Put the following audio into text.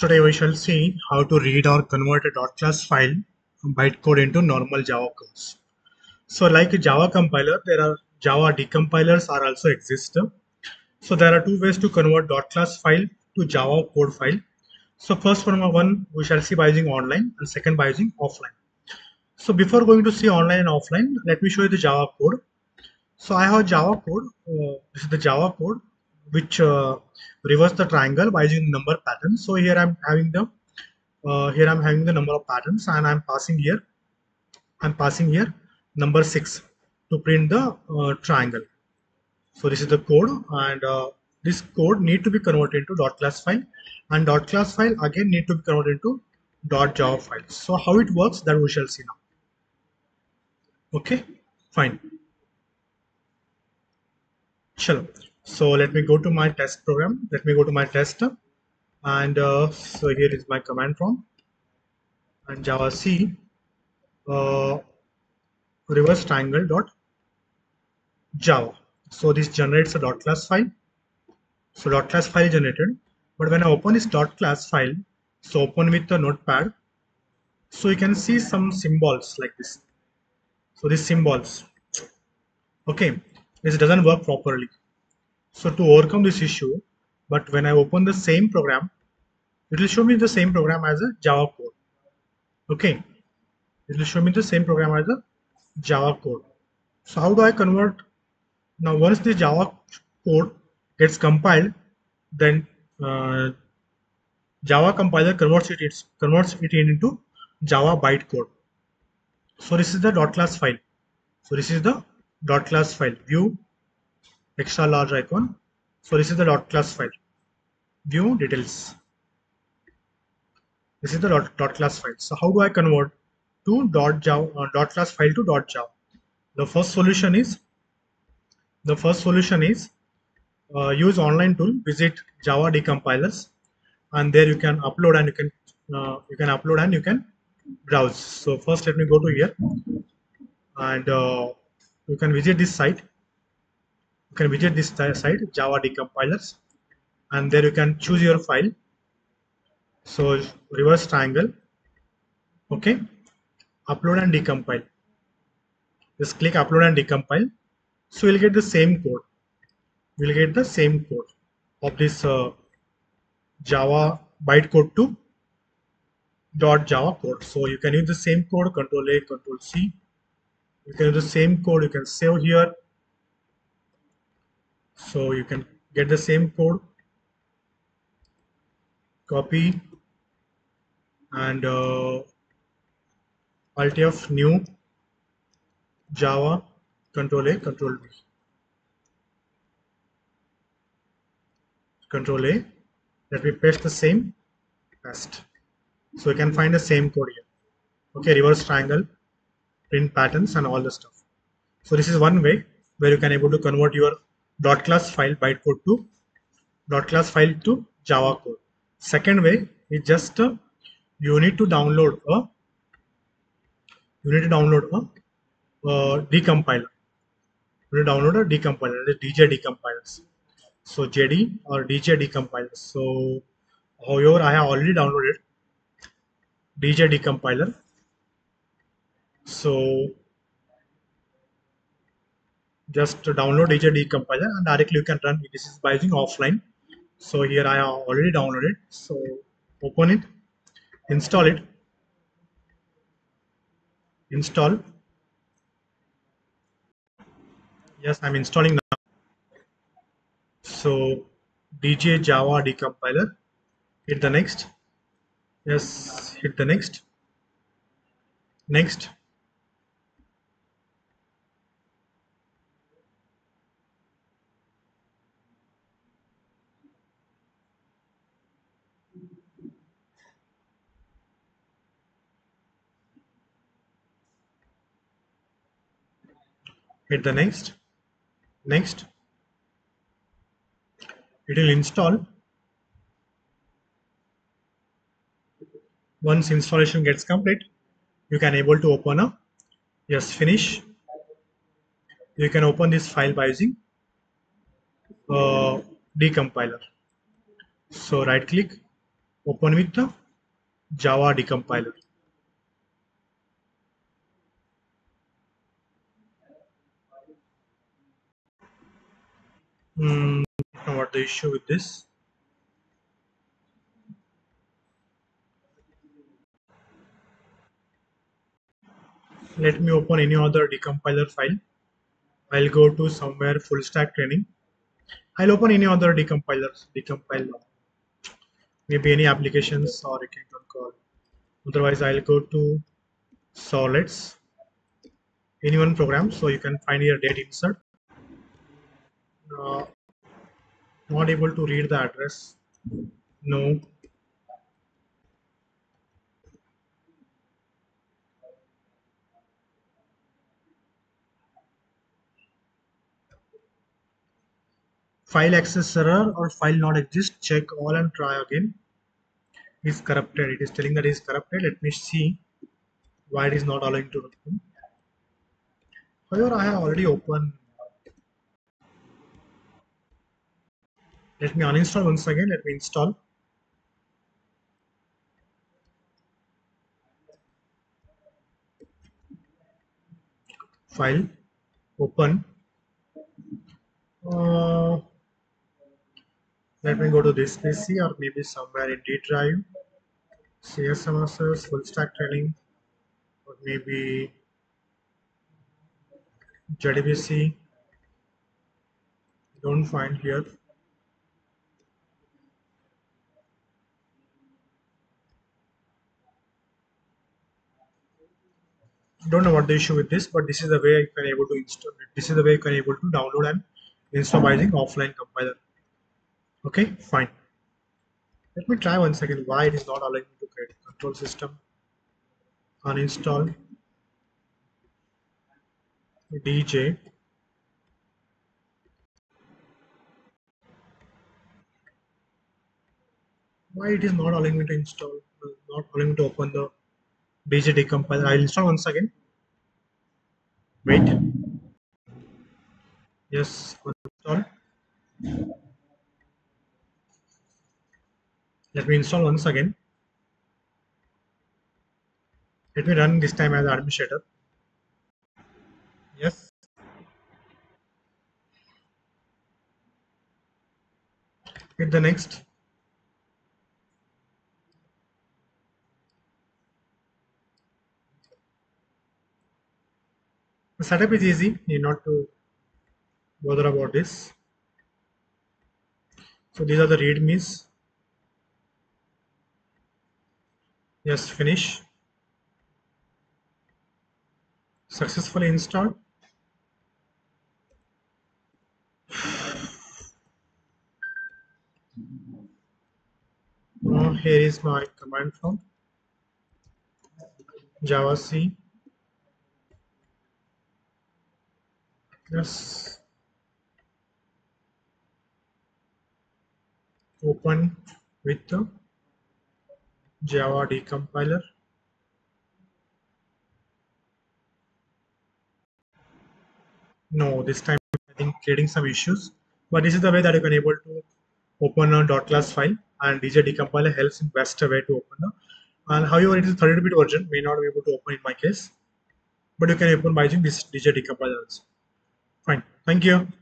Today we shall see how to read or convert a .class file bytecode into normal Java codes. So like a Java compiler, there are Java decompilers are also exist. So there are two ways to convert .class file to Java code file. So first one we shall see by using online and second by using offline. So before going to see online and offline, let me show you the Java code. So I have Java code. Uh, this is the Java code which uh, reverse the triangle by using number pattern. So here I'm having the uh, here I'm having the number of patterns and I'm passing here I'm passing here number six to print the uh, triangle. So this is the code and uh, this code need to be converted into dot class file and dot class file again need to be converted into dot java file. So how it works that we shall see now. Okay, fine. Chalo. So let me go to my test program. Let me go to my test and uh, so here is my command prompt and javac uh, reverse triangle dot java. So this generates a dot class file. So dot class file generated. But when I open this dot class file, so open with the notepad, so you can see some symbols like this. So these symbols, okay, this doesn't work properly. So to overcome this issue, but when I open the same program, it will show me the same program as a Java code. Okay, it will show me the same program as a Java code. So how do I convert? Now once the Java code gets compiled, then uh, Java compiler converts it, it converts it into Java bytecode. So this is the dot class file. So this is the dot class file view extra large icon. So this is the dot class file. View details. This is the dot, dot class file. So how do I convert to dot Java uh, dot class file to dot Java? The first solution is the first solution is uh, use online tool. Visit Java decompilers, and there you can upload and you can uh, you can upload and you can browse. So first let me go to here, and uh, you can visit this site you can visit this site java decompilers and there you can choose your file. So reverse triangle okay? Upload and decompile. Just click upload and decompile. So you'll get the same code. We'll get the same code of this uh, java bytecode to dot java code. So you can use the same code control a control c. You can use the same code. You can save here so you can get the same code. Copy. And uh, alt f new. Java. Control a control b. Control a. Let me paste the same. Paste. So you can find the same code here. Okay reverse triangle. Print patterns and all the stuff. So this is one way where you can able to convert your dot class file bytecode to dot class file to Java code. Second way is just uh, you need to download a you need to download a uh, decompiler. You need to download a decompiler, the DJ decompilers. So JD or DJ decompilers. So however, I have already downloaded DJ decompiler. So just download DJ decompiler and directly you can run this is by using offline. So here I already downloaded. So open it install it install. Yes I'm installing now. So DJ Java decompiler hit the next. Yes hit the next. Next hit the next. Next. It will install. Once installation gets complete you can able to open a yes finish. You can open this file by using uh, decompiler. So right click. Open with the Java decompiler. Hmm, what the issue with this? Let me open any other decompiler file. I'll go to somewhere full stack training. I'll open any other decompilers, decompiler maybe any applications or you can call otherwise I'll go to solids any one program so you can find your date insert uh, not able to read the address no file access error or file not exist check all and try again is corrupted. It is telling that it is corrupted. Let me see why it is not allowing to open. However, I have already opened. Let me uninstall once again. Let me install. File, open. Uh, let me go to this PC or maybe somewhere in D drive CSMSS full stack training or maybe JDBC don't find here don't know what the issue with this but this is the way you can able to install it. This is the way you can able to download and install using offline compiler okay fine. Let me try once again why it is not allowing me to create control system uninstall. Dj why it is not allowing me to install not allowing me to open the dj decompiler i'll install once again. Wait. Yes install. Let me install once again. Let me run this time as administrator. Yes. Hit the next the setup is easy. You not to bother about this. So these are the readmes. Yes finish. Successfully installed. Now here is my command prompt java yes open with the Java decompiler no this time I think creating some issues but this is the way that you can able to open a dot class file and DJ decompiler helps in best way to open the and however it is 32 bit version may not be able to open in my case but you can open by using this DJ decompiler also. Fine. Thank you